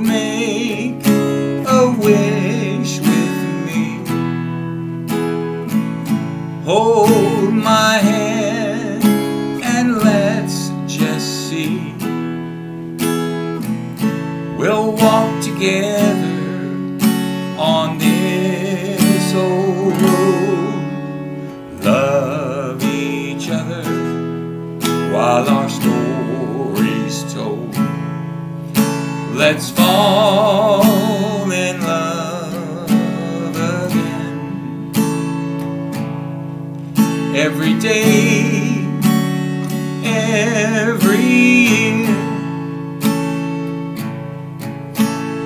make a wish with me. Hold my hand and let's just see. We'll walk together. Let's fall in love again every day, every year.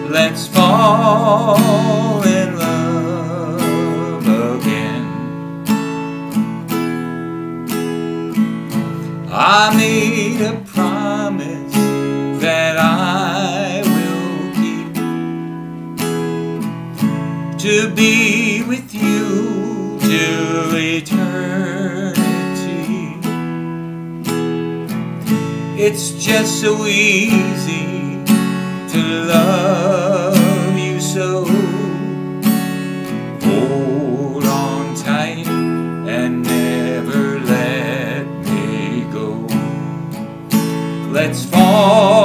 Let's fall in love again. I made a promise to be with you till eternity. It's just so easy to love you so. Hold on tight and never let me go. Let's fall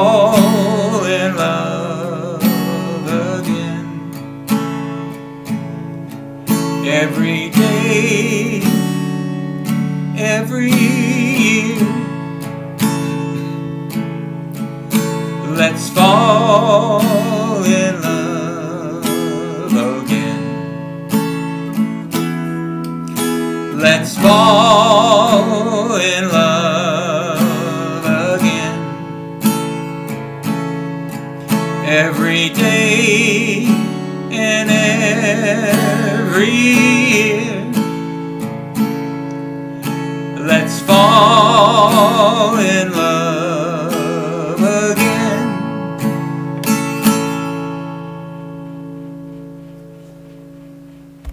every day, every year. Let's fall in love again. Let's fall in love again. Every day every year. Let's fall in love.